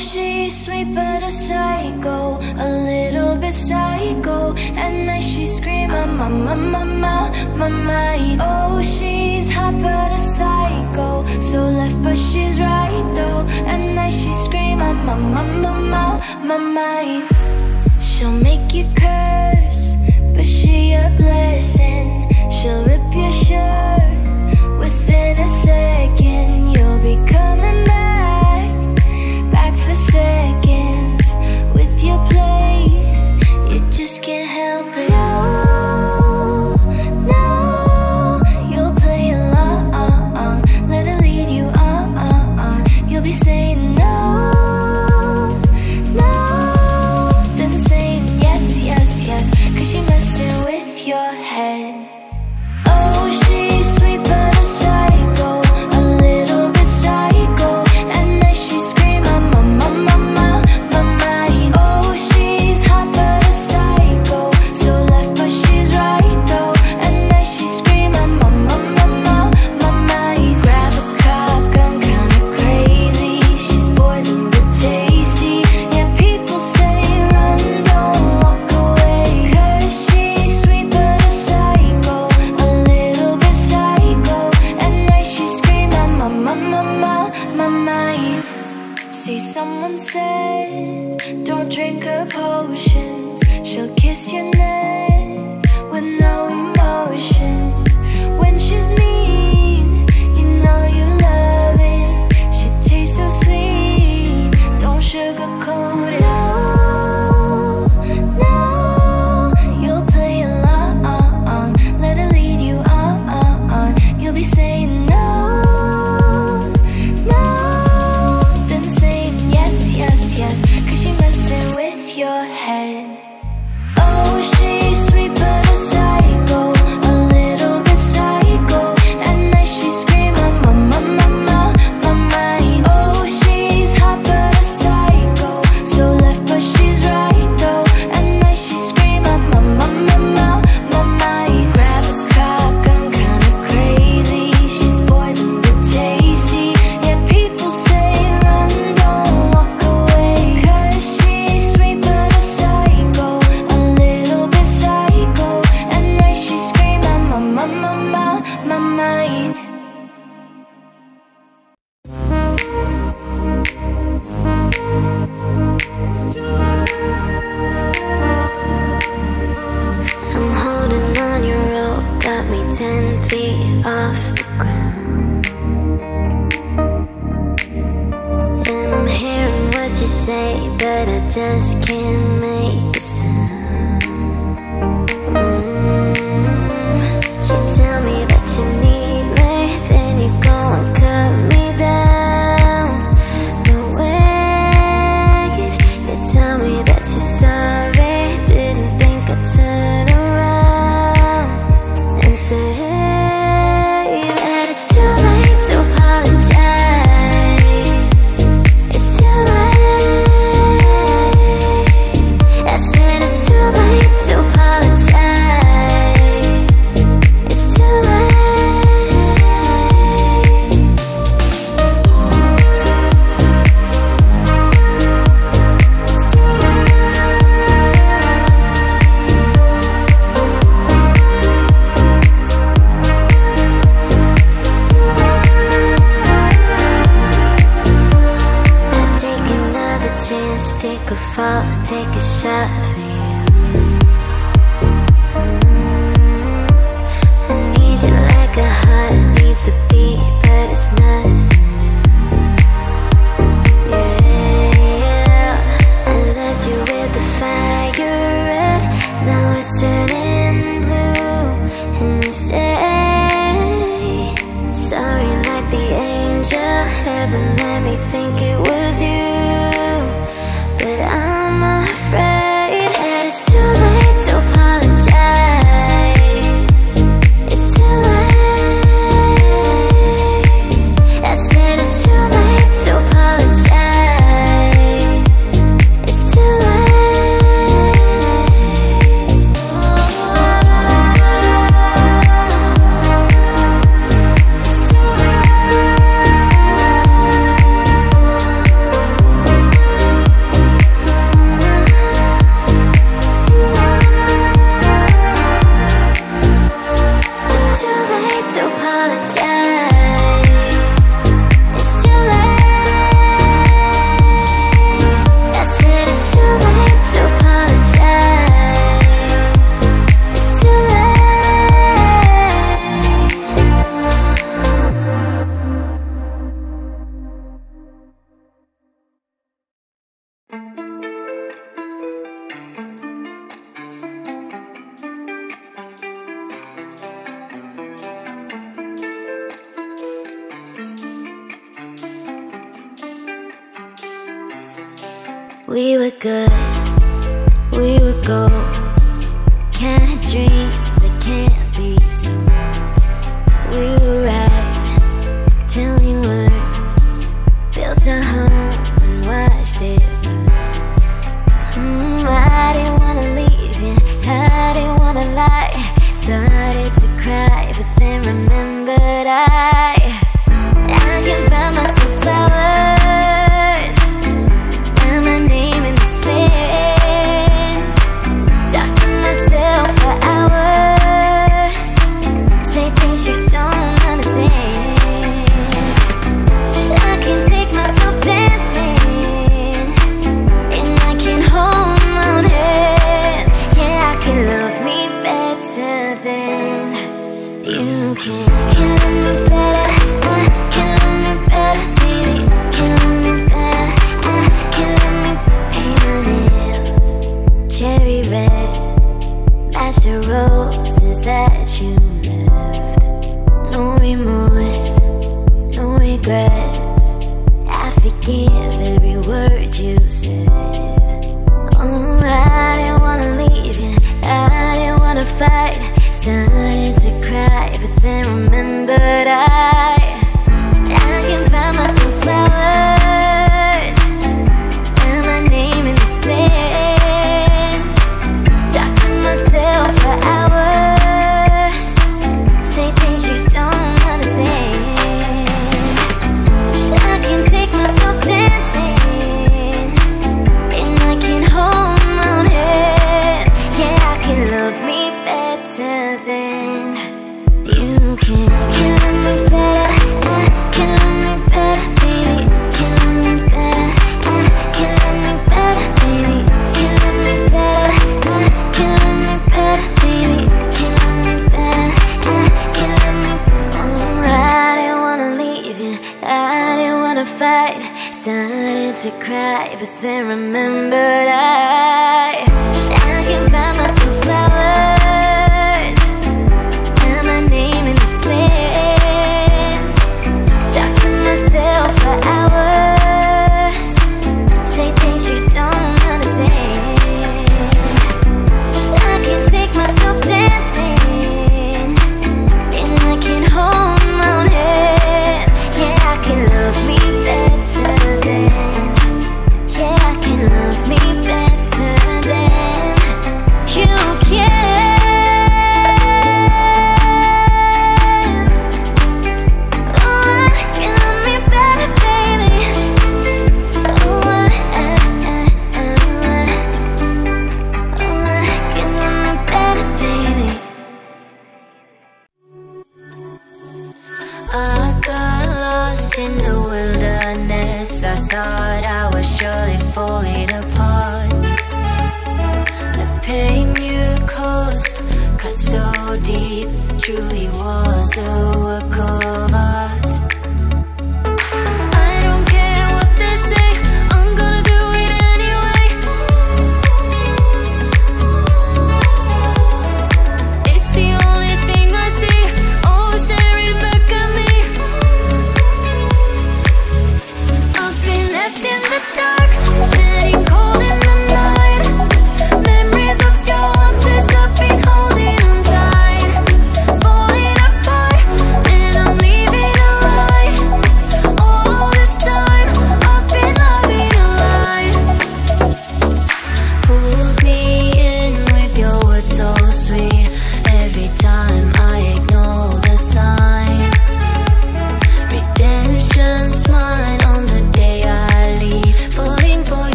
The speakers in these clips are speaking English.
she's sweet but a psycho A little bit psycho. At night she scream, I'm on my, my, my, my mind Oh, she's hot but a psycho So left but she's right though. At night she scream, I'm on my, my, my, my mind She'll make you curse But she a blessing. She'll rip your shirt Within a second. You'll become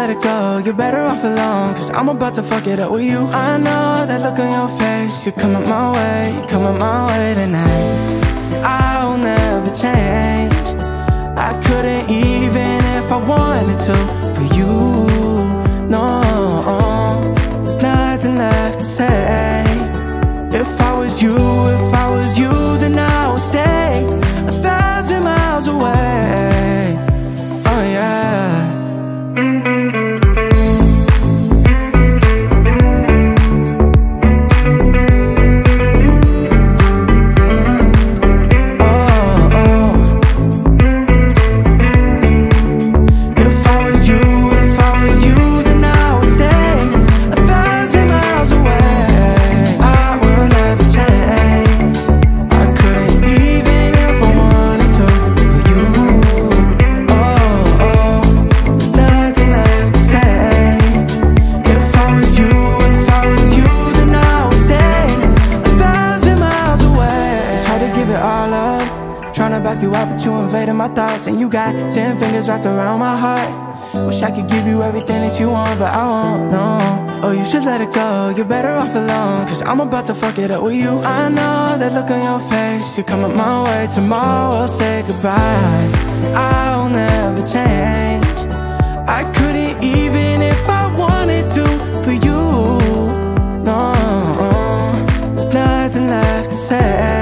let it go. You're better off alone Cause I'm about to fuck it up with you. I know that look on your face You're coming my way, come up my way tonight. I'll never change. I couldn't even if I wanted to For you, no There's nothing left to say. If I was you, if I was you, then I You up, but you invaded my thoughts, and you got ten fingers wrapped around my heart. Wish I could give you everything that you want, but I won't, no. Oh, you should let it go, you're better off alone. Cause I'm about to fuck it up with you. I know that look on your face. You come up my way, tomorrow. Say goodbye. I'll never change. I couldn't even if I wanted to For you, no There's nothing left to say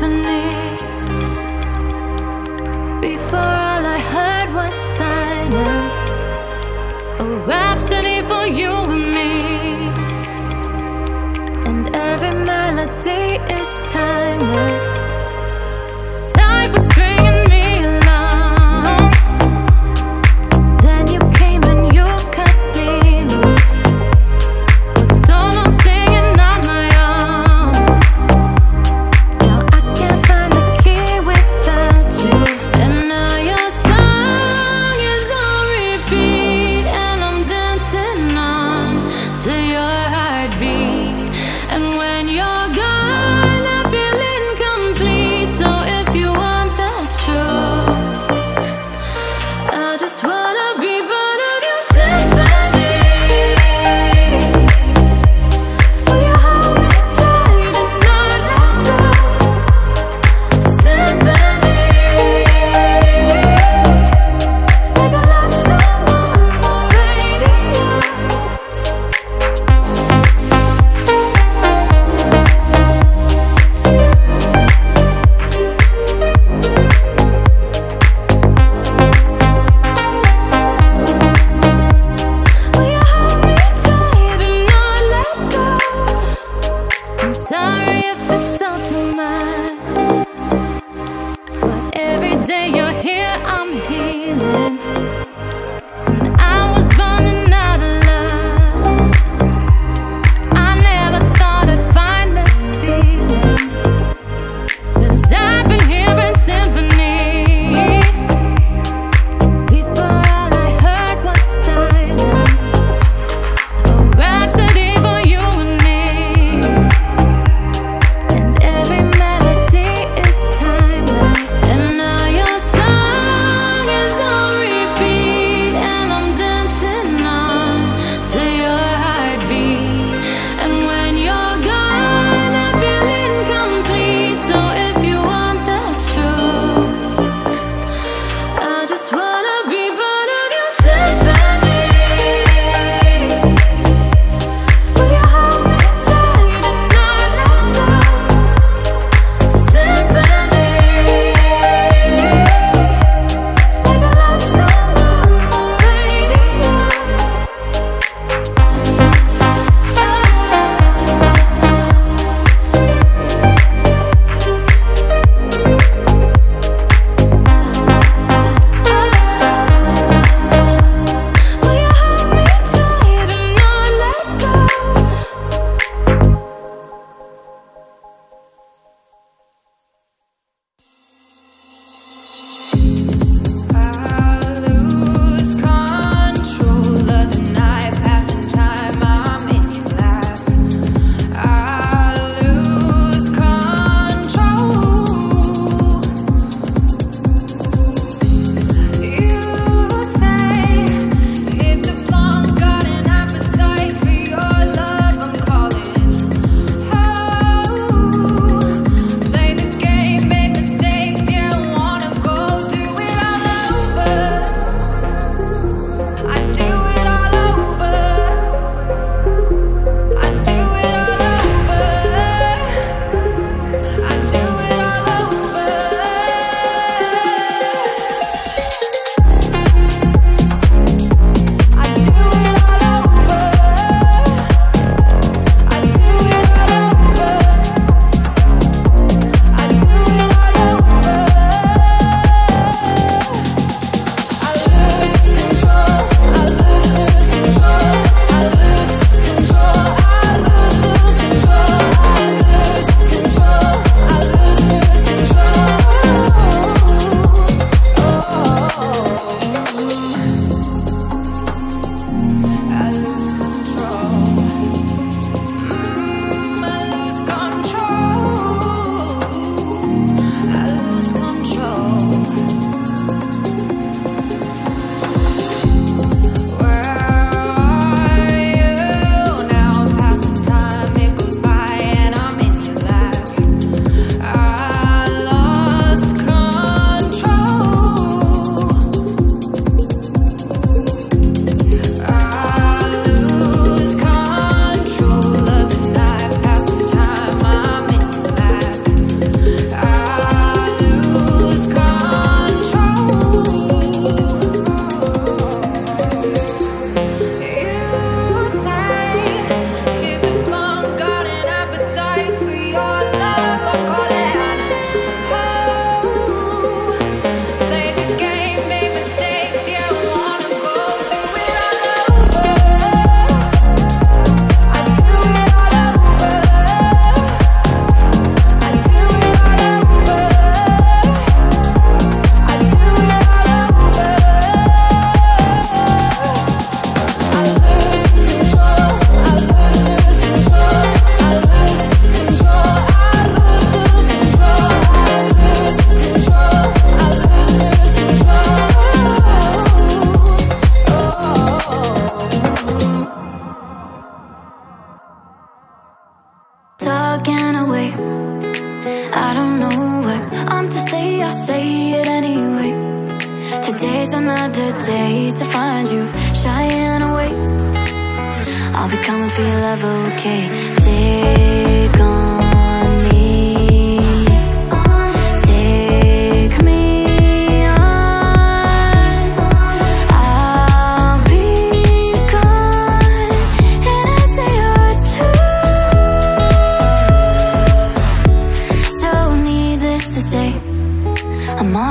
symphonies. Before all I heard was silence. A rhapsody for you and me. And every melody is timeless.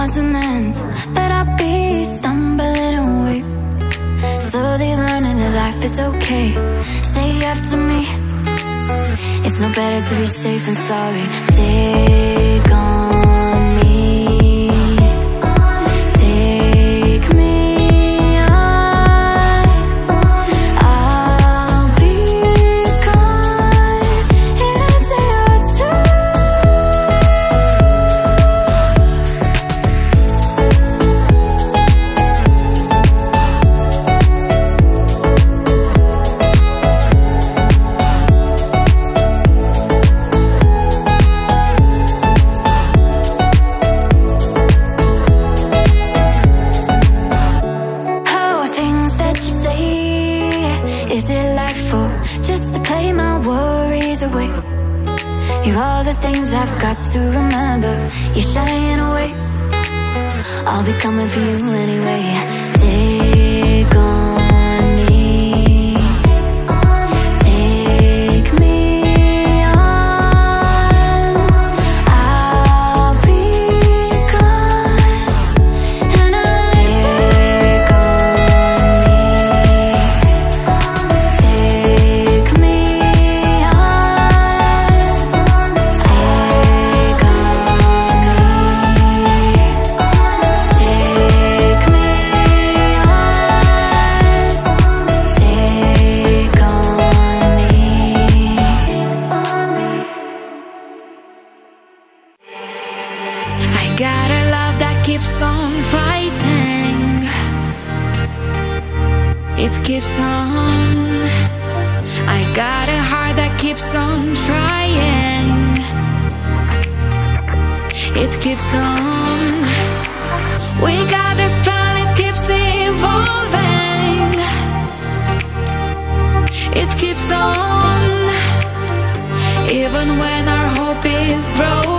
odds and ends that I be stumbling away. Slowly learning that life is okay. Say after me, it's no better to be safe than sorry. Take on. coming for you. on, even when our hope is broken.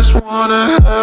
just wanna have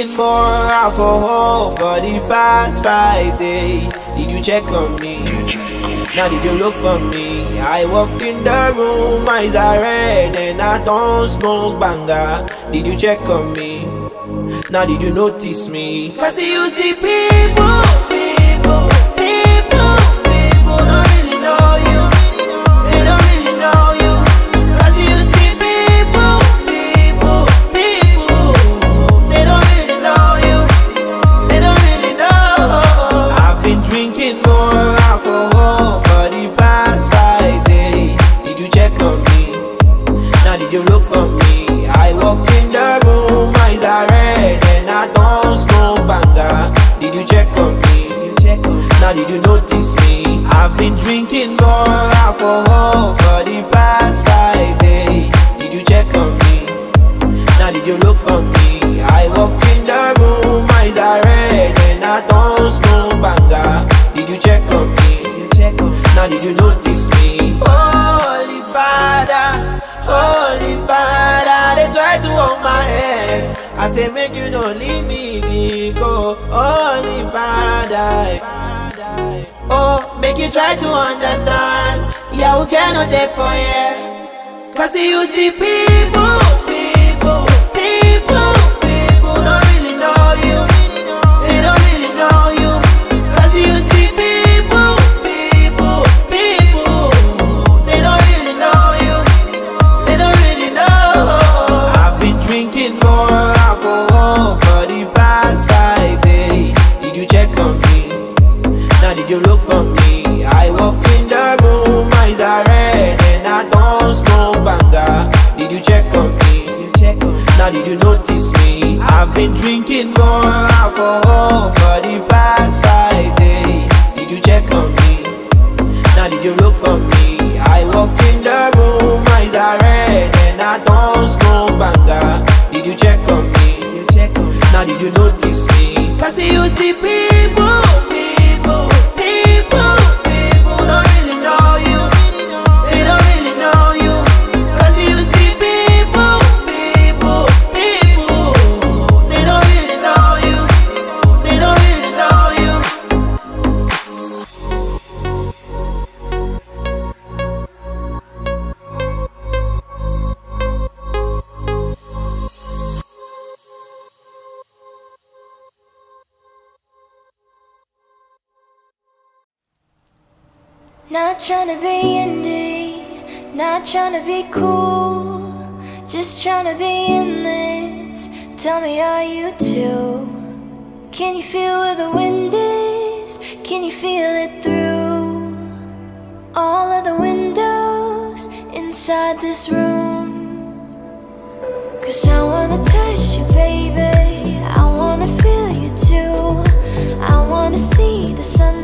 Need more alcohol for the past five days. Did you check on me? Now did you look for me? I walked in the room, eyes are red and I don't smoke banger. Did you check on me? Now did you notice me? Cause you see people try to understand. Yeah, we cannot take for you. Cause you see people. alcohol for the Did you check on me? Now did you look for me? I in the room, eyes are red and I don't smoke Did you check on me? Now did you notice me? Cause you see me Tell me, are you too? Can you feel where the wind is? Can you feel it through all of the windows inside this room? Cause I wanna touch you, baby. I wanna feel you too. I wanna see the sun.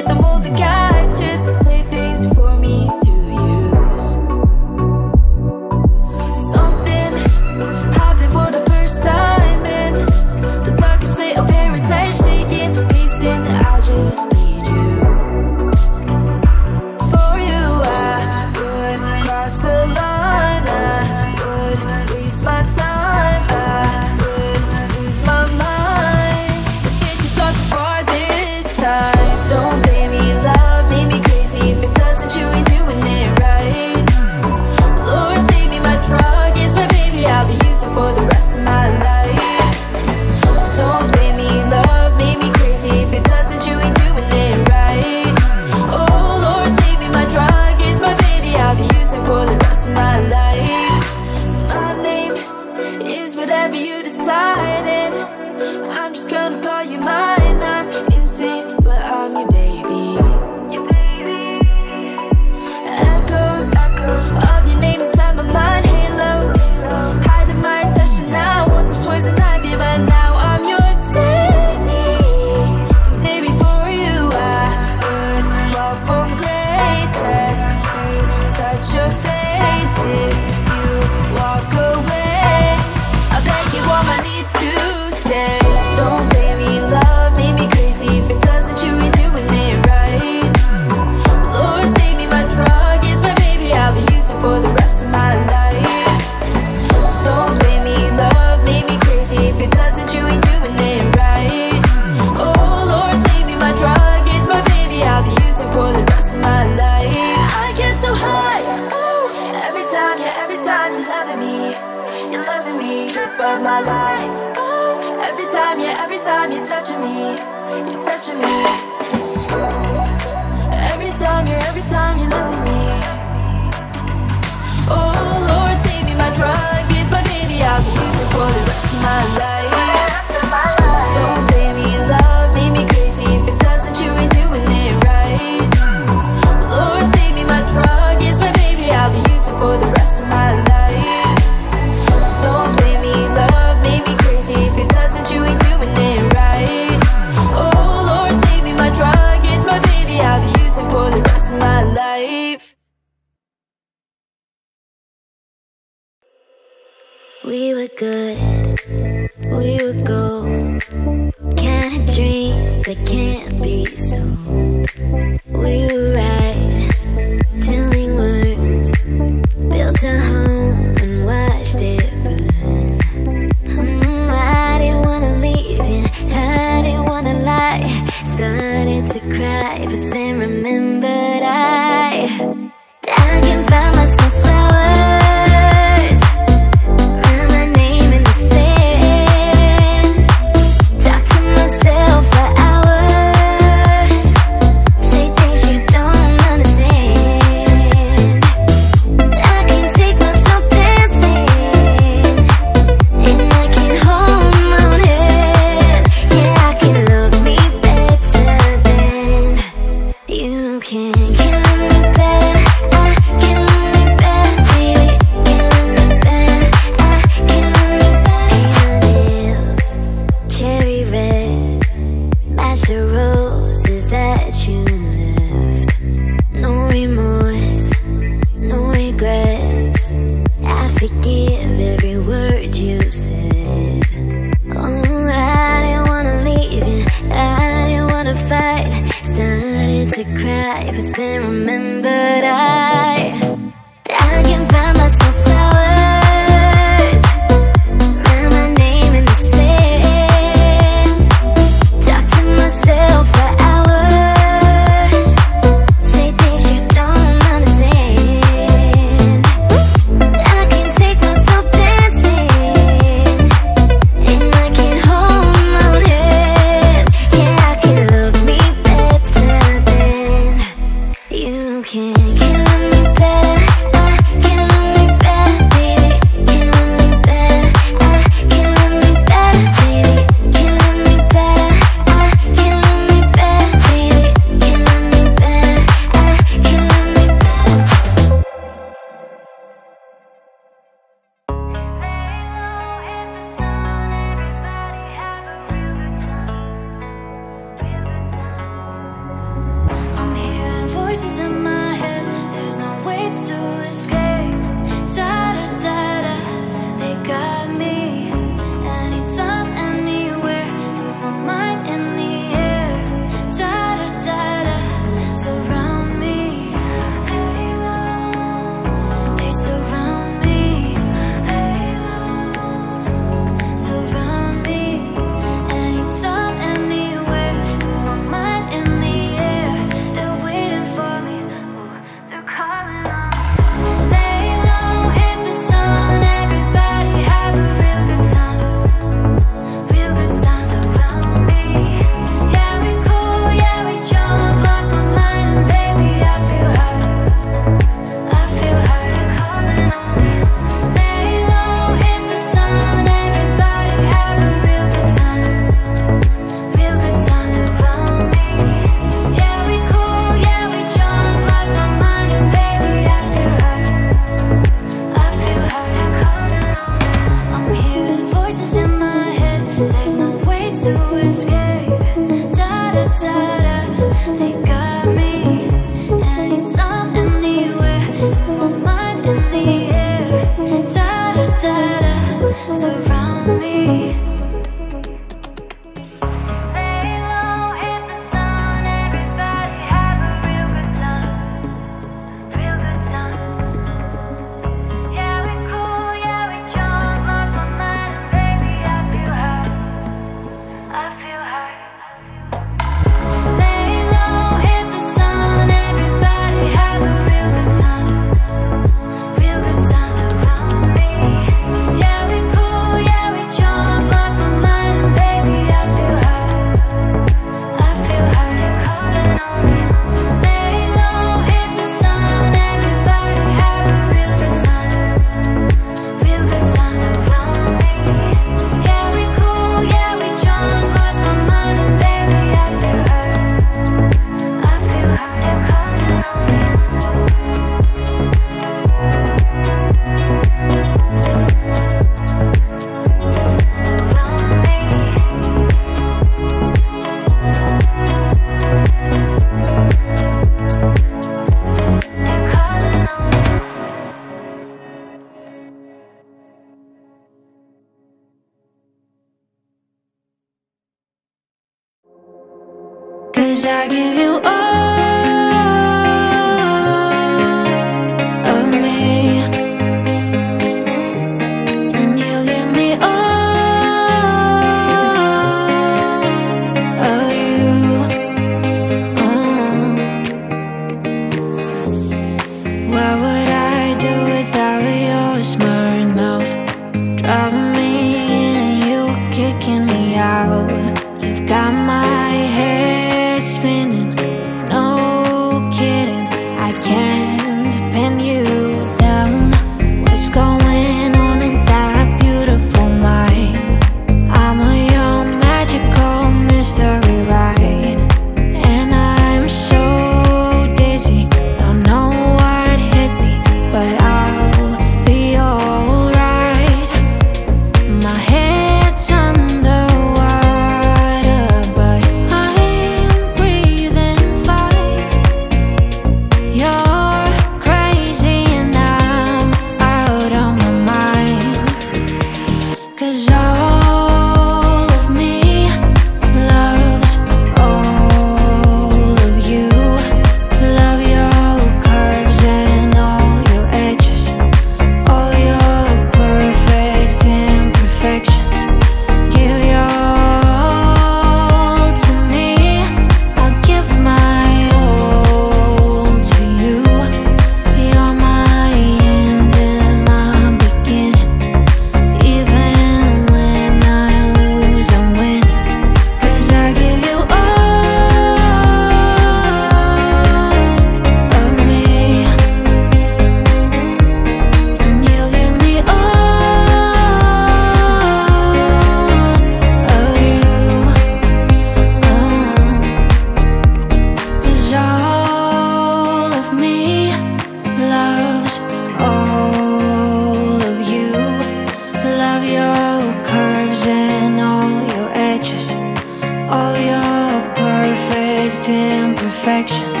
Imperfections.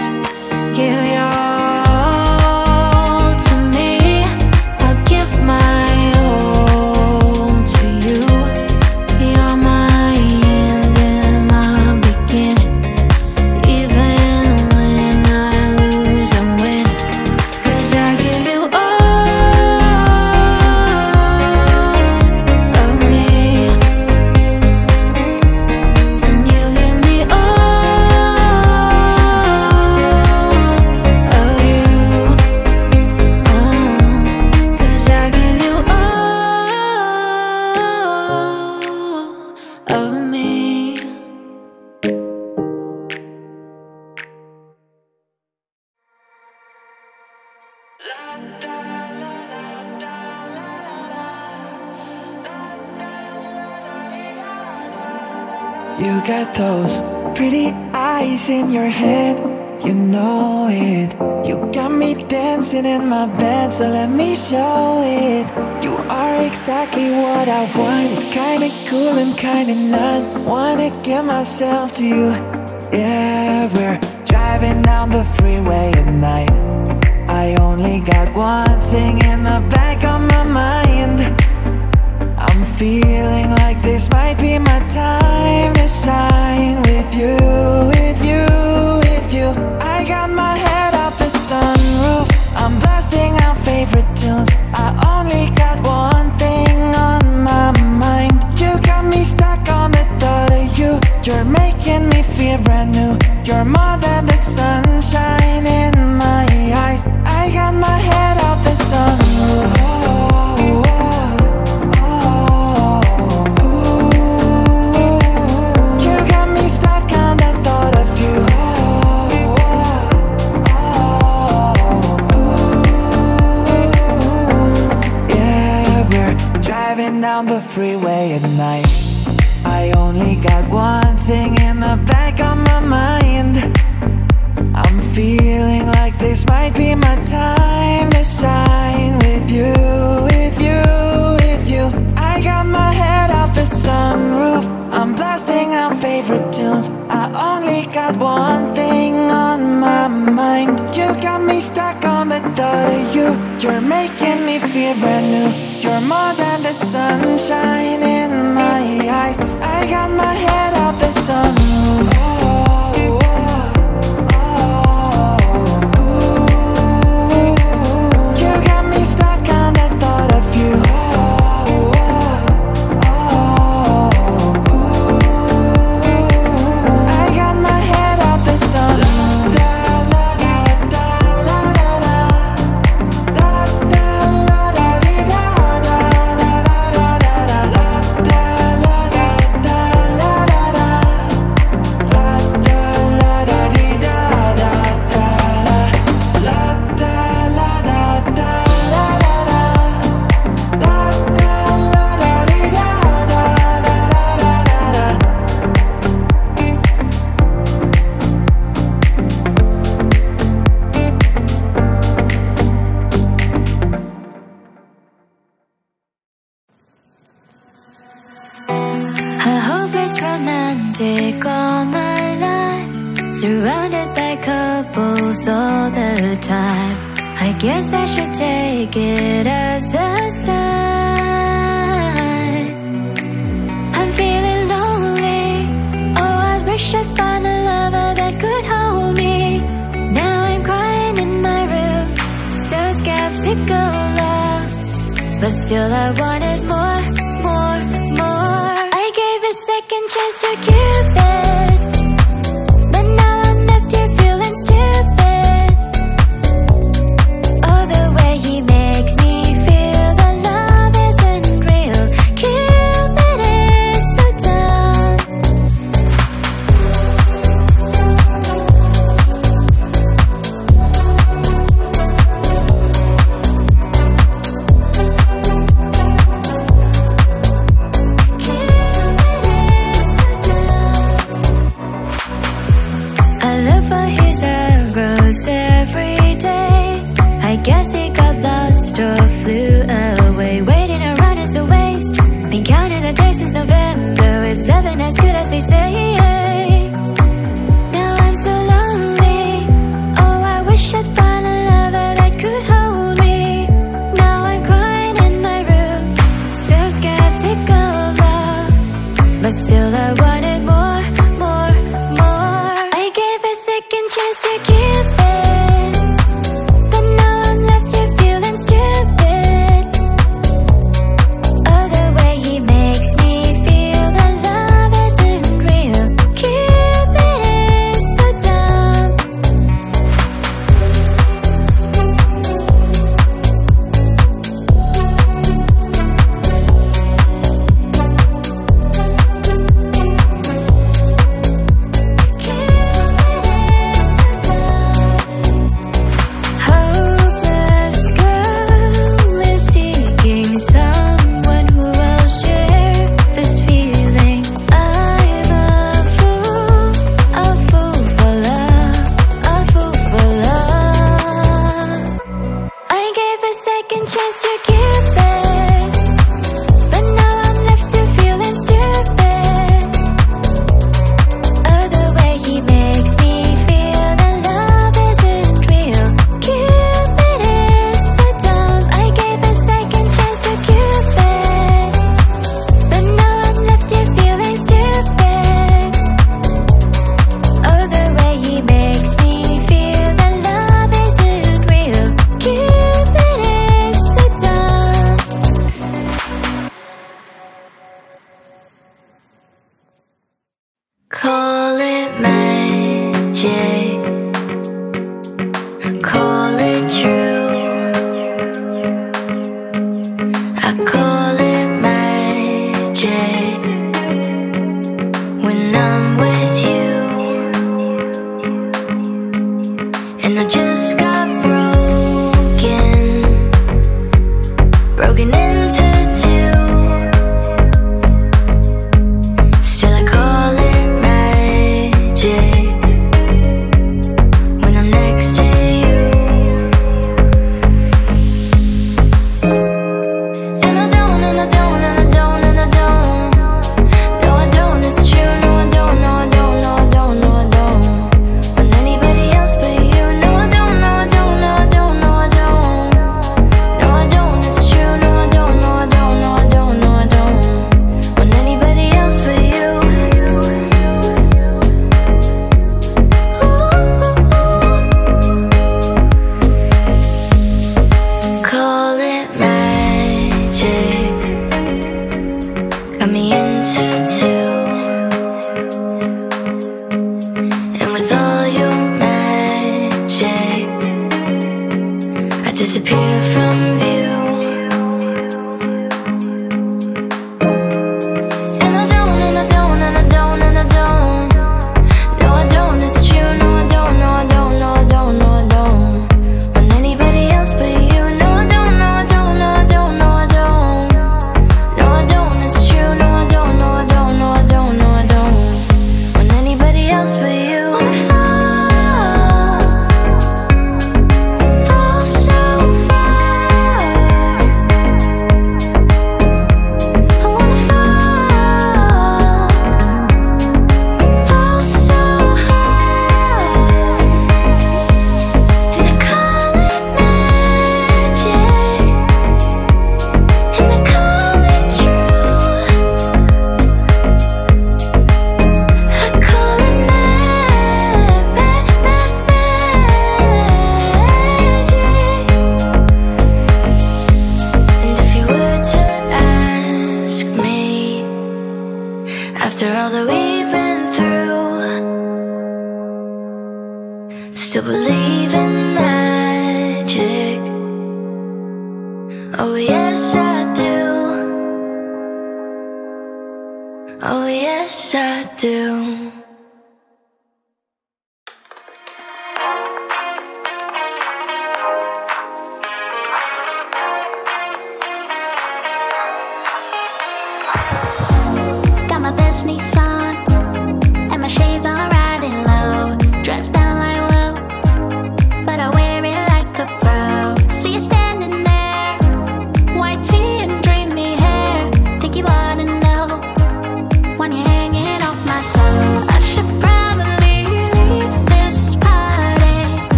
Give Got those pretty eyes in your head, you know it. You got me dancing in my bed, so let me show it. You are exactly what I want, kinda cool and kinda not. Wanna give myself to you. Yeah, we're driving down the freeway at night. I only got one thing in the back of my mind. I'm feeling like this might be my time to shine with you, with you, with you. I got my head off the sunroof. I'm blasting out favorite tunes. I only got one thing on my mind. You got me stuck on the thought of you. You're making me feel brand new. You're more than the sunshine in my eyes. I got my head off the sunroof. Down the freeway at night. I only got one thing in the back of my mind. I'm feeling like this might be my time to shine with you, with you, with you. I got my head off the sunroof. I'm blasting out favorite tunes. I only got one thing on my mind. You got me stuck on the thought of you. You're making me feel brand new. You're more than the sunshine in my eyes. I got my head out the sunroof. all the time. I guess I should take it as a sign. I'm feeling lonely. Oh, I wish I'd find a lover that could hold me. Now I'm crying in my room. So skeptical love But still I wanted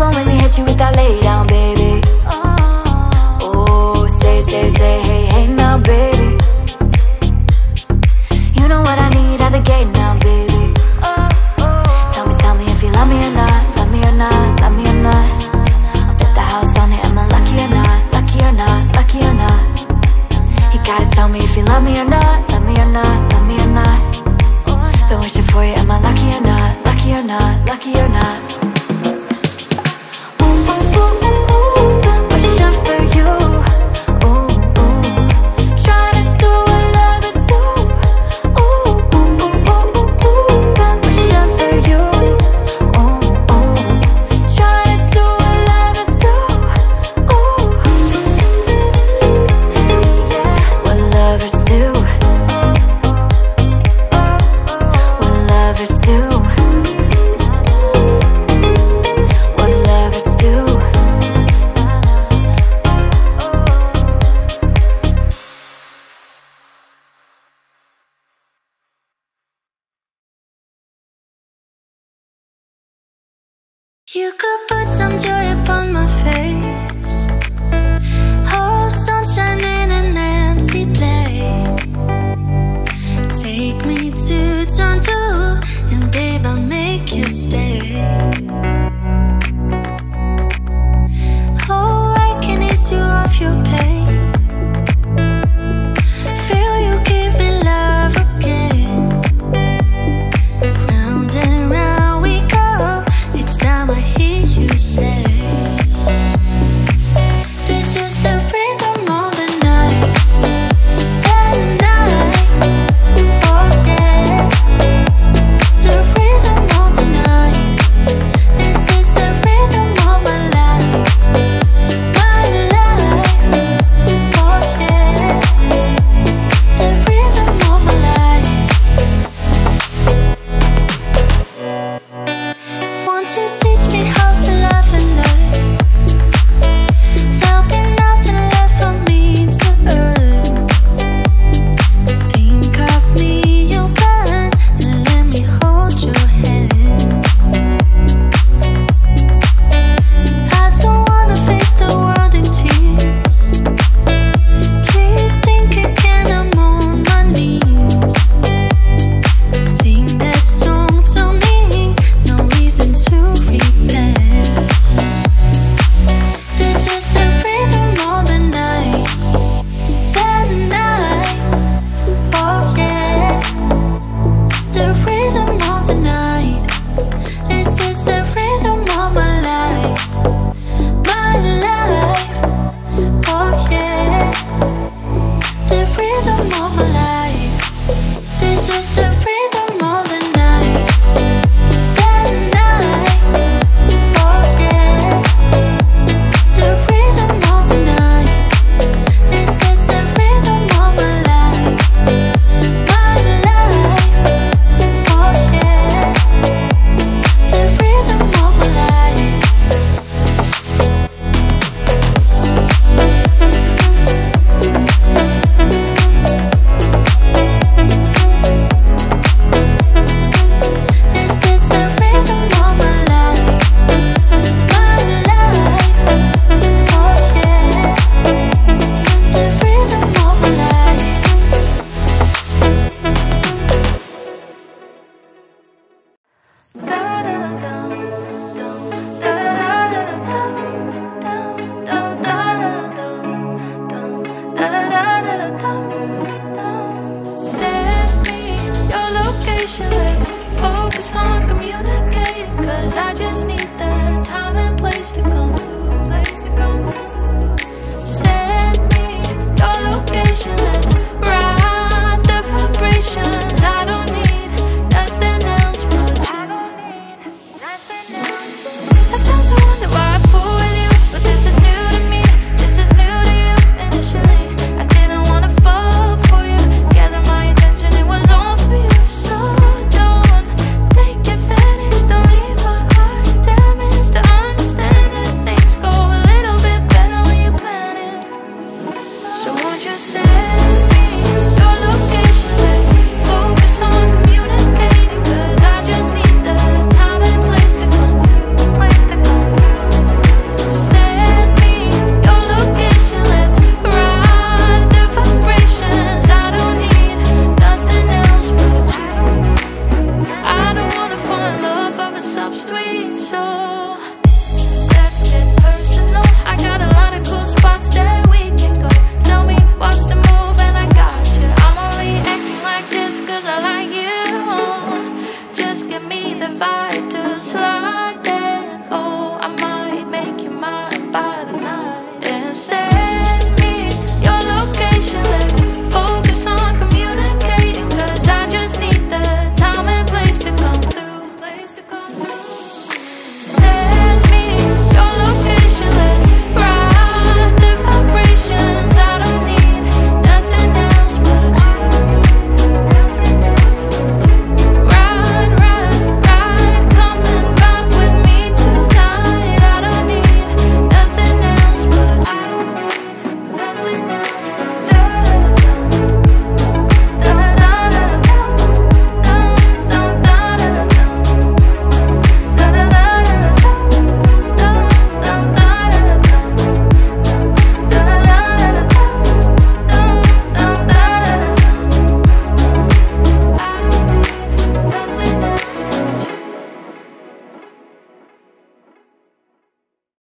gon' make me hit you with that lay down, baby. Oh, oh, say, say, say, hey, hey now, baby. You know what I need at the gate now, baby. Tell me, tell me if you love me or not, love me or not, love me or not. I'll bet the house on it, am I lucky or not, lucky or not, lucky or not? You gotta tell me if you love me or not, love me or not, love me or not. Been wishing for you, am I lucky or not, lucky or not, lucky or not?